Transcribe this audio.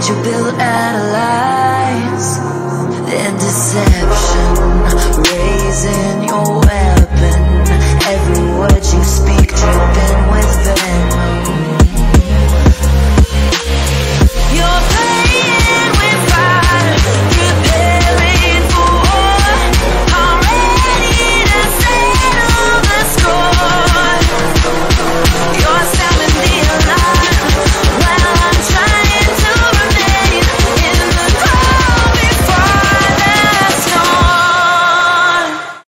But you build out of lies and deception Raising your way